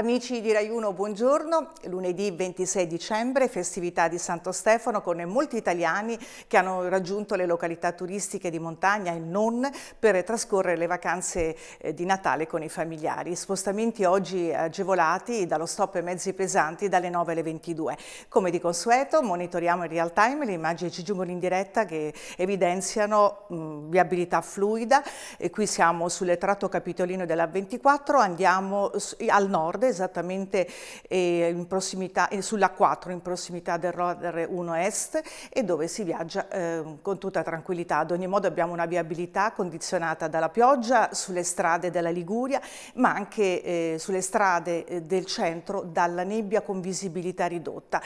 Amici di Rai 1, buongiorno. Lunedì 26 dicembre, festività di Santo Stefano con molti italiani che hanno raggiunto le località turistiche di montagna e non per trascorrere le vacanze eh, di Natale con i familiari. Spostamenti oggi agevolati dallo stop mezzi pesanti dalle 9 alle 22. Come di consueto monitoriamo in real time le immagini ci giungono in diretta che evidenziano mh, viabilità fluida. E qui siamo sul tratto capitolino della 24, andiamo al nord esattamente eh, in prossimità, eh, sulla 4 in prossimità del Roder 1 Est e dove si viaggia eh, con tutta tranquillità. Ad ogni modo abbiamo una viabilità condizionata dalla pioggia sulle strade della Liguria ma anche eh, sulle strade del centro dalla nebbia con visibilità ridotta.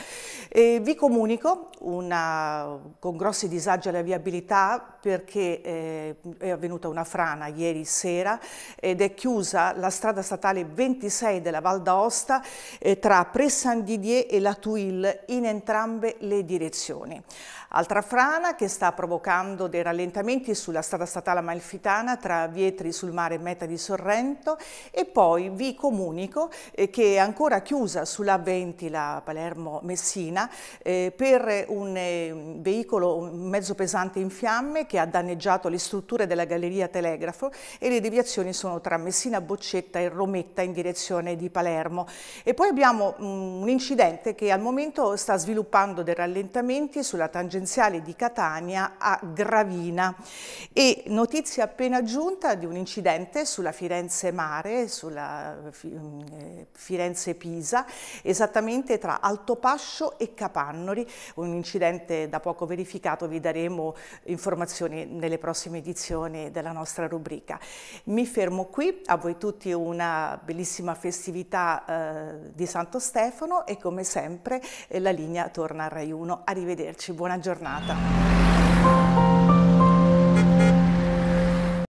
vi comunico una, con grossi disagi alla viabilità perché è avvenuta una frana ieri sera ed è chiusa la strada statale 26 della Val d'Aosta eh, tra Pre-Saint-Didier e la Tuile in entrambe le direzioni. Altra frana che sta provocando dei rallentamenti sulla strada statale Amalfitana tra Vietri sul mare e Meta di Sorrento e poi vi comunico eh, che è ancora chiusa sulla 20 la Palermo-Messina eh, per un eh, veicolo, mezzo pesante in fiamme che ha danneggiato le strutture della galleria Telegrafo e le deviazioni sono tra Messina Boccetta e Rometta in direzione di Palermo. E poi abbiamo um, un incidente che al momento sta sviluppando dei rallentamenti sulla tangenziale di Catania a Gravina e notizia appena giunta di un incidente sulla Firenze Mare, sulla eh, Firenze Pisa, esattamente tra Altopascio e Capannori, un incidente da poco verificato, vi daremo informazioni nelle prossime edizioni della nostra rubrica. Mi fermo qui, a voi tutti una bellissima festività eh, di Santo Stefano e come sempre la linea torna a Rai 1. Arrivederci, buona giornata.